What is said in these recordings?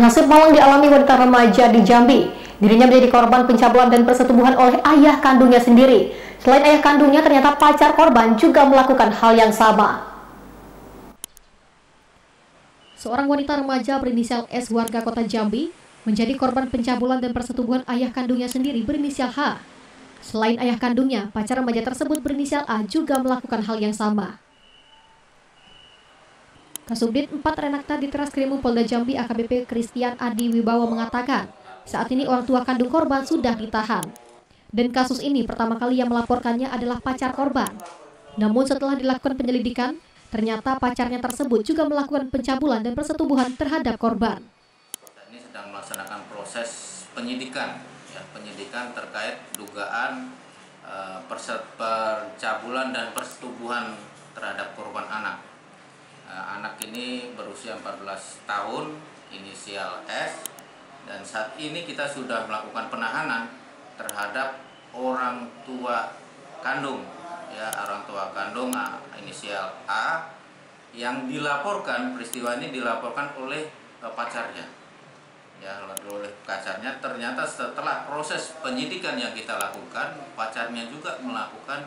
Nasib malang dialami wanita remaja di Jambi. Dirinya menjadi korban pencabulan dan persetubuhan oleh ayah kandungnya sendiri. Selain ayah kandungnya, ternyata pacar korban juga melakukan hal yang sama. Seorang wanita remaja berinisial S warga kota Jambi menjadi korban pencabulan dan persetubuhan ayah kandungnya sendiri berinisial H. Selain ayah kandungnya, pacar remaja tersebut berinisial A juga melakukan hal yang sama. Kasubdit 4 Renakta di Treskrimum Polda Jambi AKBP Christian Adi Wibawa mengatakan, saat ini orang tua kandung korban sudah ditahan. Dan kasus ini pertama kali yang melaporkannya adalah pacar korban. Namun setelah dilakukan penyelidikan, ternyata pacarnya tersebut juga melakukan pencabulan dan persetubuhan terhadap korban. Ini sedang melaksanakan proses penyidikan, ya, penyidikan terkait dugaan uh, percabulan dan persetubuhan terhadap korban ini berusia 14 tahun, inisial S, dan saat ini kita sudah melakukan penahanan terhadap orang tua kandung ya orang tua kandung A, inisial A yang dilaporkan peristiwa ini dilaporkan oleh uh, pacarnya. Ya oleh pacarnya. Ternyata setelah proses penyidikan yang kita lakukan pacarnya juga melakukan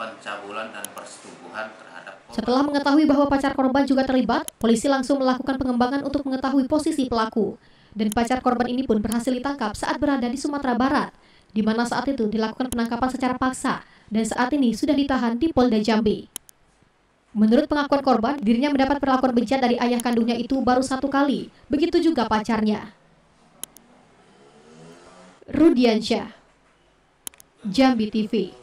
pencabulan dan persetubuhan terhadap korban. Setelah mengetahui bahwa pacar korban juga terlibat, polisi langsung melakukan pengembangan untuk mengetahui posisi pelaku. Dan pacar korban ini pun berhasil ditangkap saat berada di Sumatera Barat, di mana saat itu dilakukan penangkapan secara paksa dan saat ini sudah ditahan di Polda Jambi. Menurut pengakuan korban, dirinya mendapat perlakuan bejat dari ayah kandungnya itu baru satu kali, begitu juga pacarnya. Rudiansyah, Jambi TV